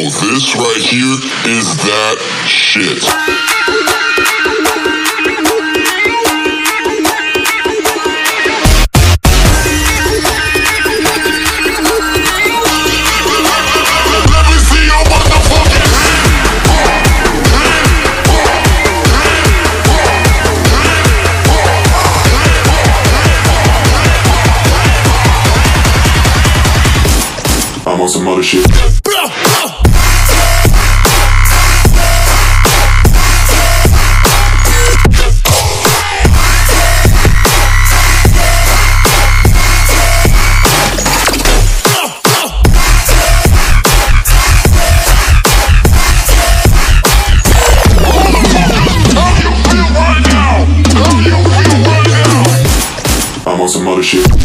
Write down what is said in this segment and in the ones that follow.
this right here is that shit. Some other shit. On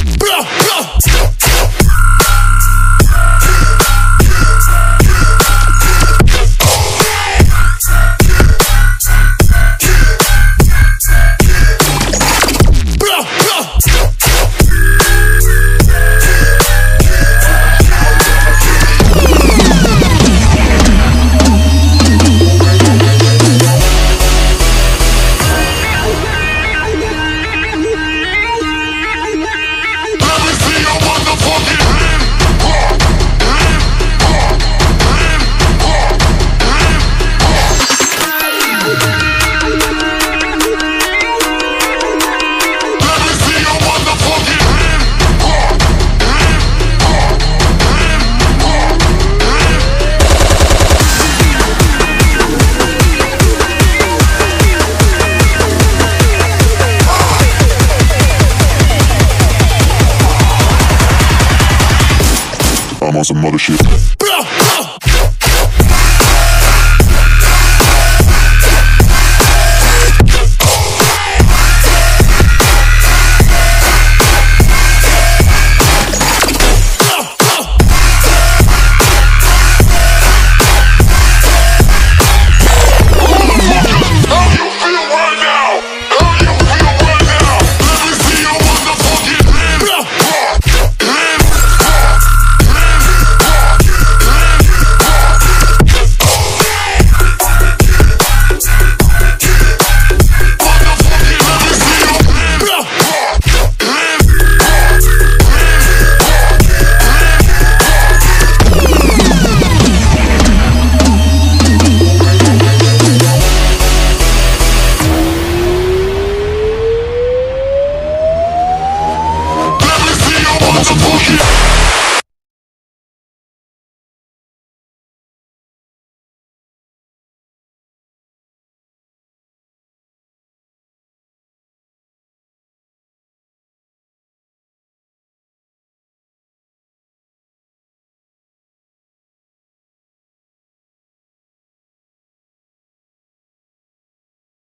on some other shit. on some bullshit